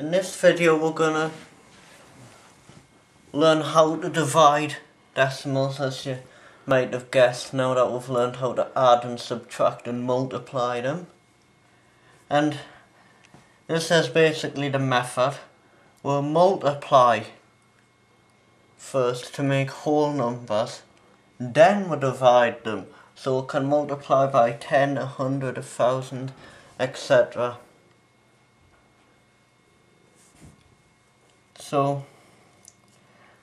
In this video we're gonna learn how to divide decimals as you might have guessed now that we've learned how to add and subtract and multiply them. And this is basically the method. We'll multiply first to make whole numbers, then we'll divide them so we can multiply by 10, 100, 1000, etc. So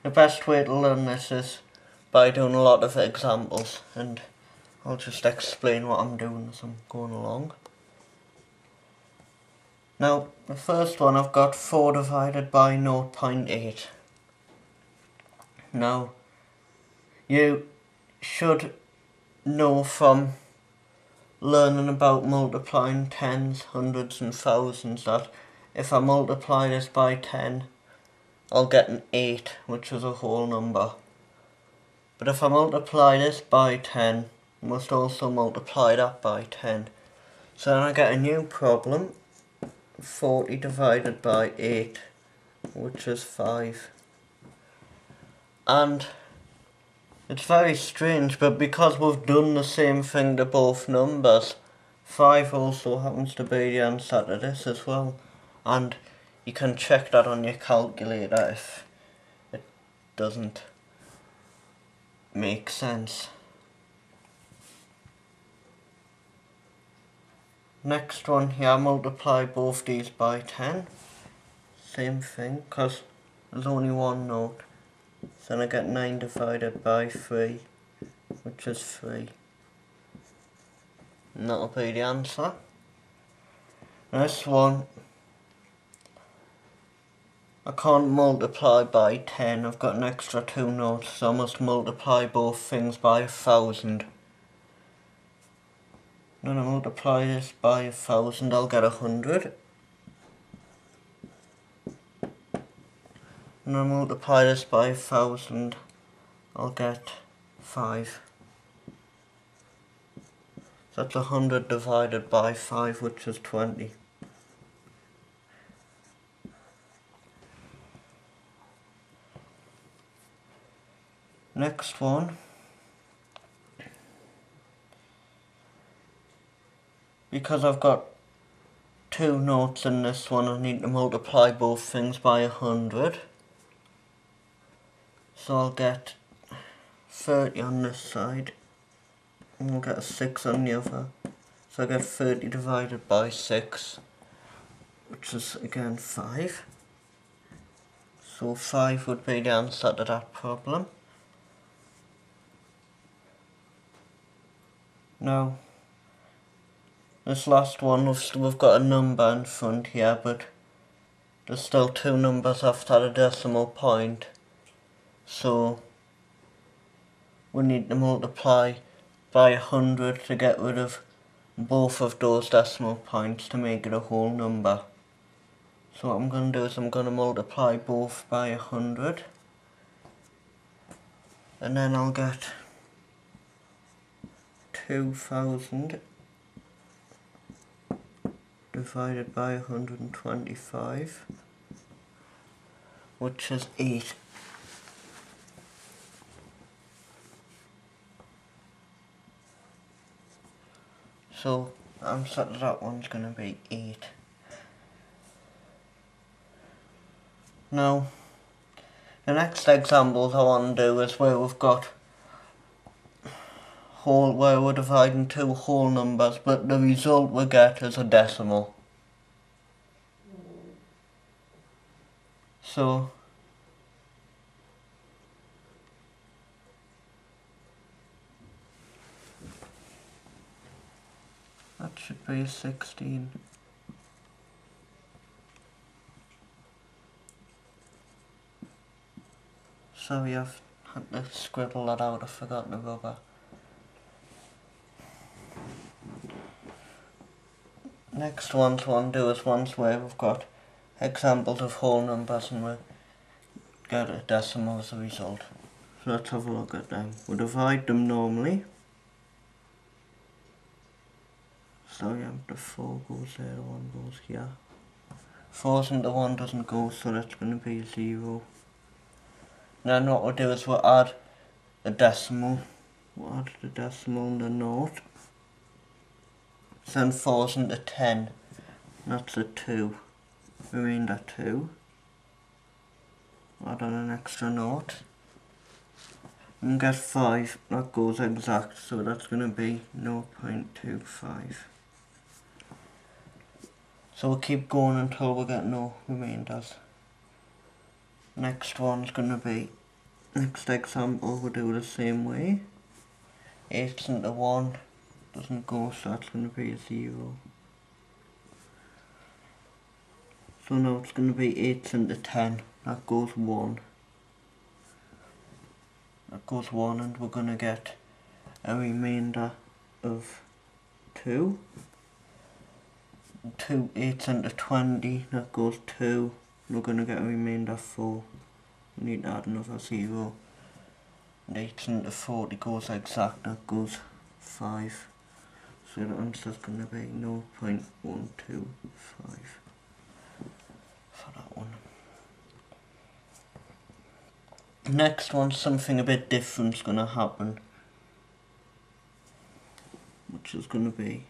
the best way to learn this is by doing a lot of examples and I'll just explain what I'm doing as I'm going along. Now the first one I've got 4 divided by 0.8. Now you should know from learning about multiplying tens, hundreds and thousands that if I multiply this by 10 I'll get an 8 which is a whole number. But if I multiply this by 10 I must also multiply that by 10. So then I get a new problem 40 divided by 8 which is 5. And it's very strange but because we've done the same thing to both numbers 5 also happens to be the answer to this as well. And you can check that on your calculator if it doesn't make sense. Next one here, multiply both these by 10. Same thing, because there's only one note. Then I get 9 divided by 3, which is 3. And that'll be the answer. This one I can't multiply by 10, I've got an extra two notes, so I must multiply both things by a thousand. Then I multiply this by a thousand, I'll get a hundred. And I multiply this by a thousand, I'll get five. That's a hundred divided by five, which is twenty. Next one. Because I've got two notes in this one, I need to multiply both things by a hundred. So I'll get 30 on this side, and we'll get a 6 on the other. So I get 30 divided by 6, which is again 5. So 5 would be the answer to that problem. No. This last one, we've, we've got a number in front here, but there's still two numbers after the decimal point. So, we need to multiply by a hundred to get rid of both of those decimal points to make it a whole number. So what I'm going to do is I'm going to multiply both by a hundred. And then I'll get 2000 divided by 125 which is 8 so I'm certain that one's going to be 8 now the next examples I want to do is where we've got whole where we're dividing two whole numbers, but the result we get is a decimal. So that should be 16. So I've had to scribble that out, I forgot the rubber. Next to do is ones where we've got examples of whole numbers and we get a decimal as a result. So let's have a look at them. We divide them normally. So yeah, the 4 goes there, 1 goes here. 4 into 1 doesn't go, so that's going to be 0. Then what we'll do is we'll add a decimal. We'll add the decimal and the note. Then 4 into 10. That's a 2. Remainder 2. Add on an extra note. And get 5. That goes exact, so that's going to be 0.25. So we'll keep going until we get no remainders. Next one's gonna be, next example we'll do the same way. 8 into 1 doesn't go so that's gonna be a 0. So now it's gonna be 8 into 10, that goes 1. That goes 1 and we're gonna get er a remainder of 2. 2 8 into 20, that goes 2. We're going to get a remainder of 4. We need to add another 0. And 8 into 40 goes er exact, that goes 5. So the answer is going to be 0.125 for that one. Next one, something a bit different is going to happen. Which is going to be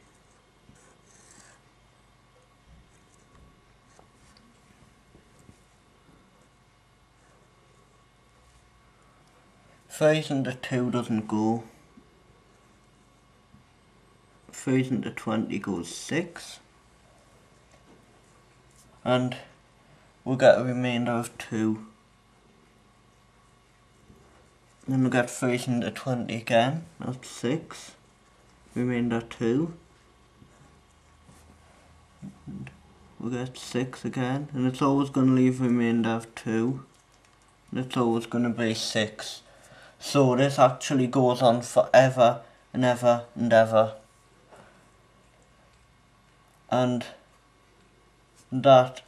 Thousand to two doesn't go. Thousand to twenty goes six. And we'll get a remainder of two. Then we'll get thousand to twenty again, that's six. Remainder two. And we'll get six again, and it's always going to leave remainder of two. And it's always going to be six. So this actually goes on forever and ever and ever. And that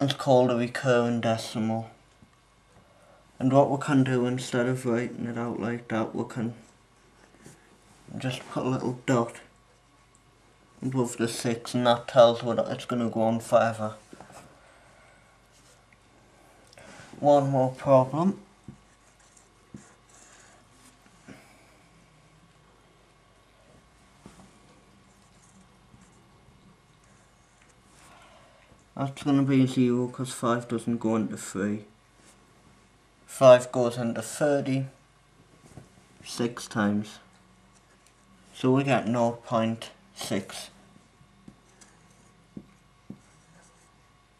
is called a recurring decimal. And what we can do instead of writing it out like that, we can just put a little dot above the 6 and that tells us that it's going to go on forever. One more problem. That's going to be 0 because 5 doesn't go into 3. 5 goes into 30 6 times. So we get 0.6.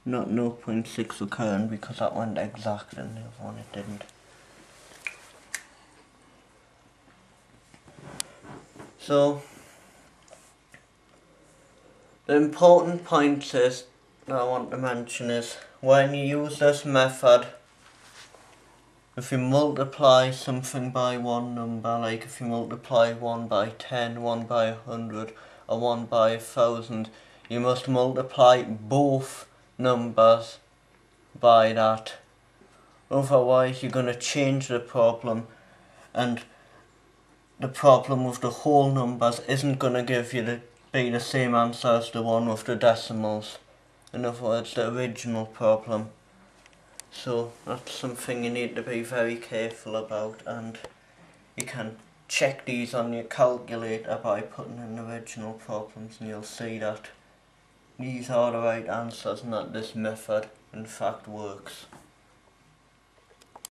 Not 0.6 recurrent because that went exact and the other one it didn't. So, the important point is I want to mention is when you use this method if you multiply something by one number like if you multiply 1 by 10, 1 by 100 or 1 by 1000 you must multiply both numbers by that. Otherwise you're going to change the problem and the problem with the whole numbers isn't going to give you the be the same answer as the one with the decimals in other words the original problem. So that's something you need to be very careful about and you can check these on your calculator by putting in original problems and you'll see that these are the right answers and that this method in fact works.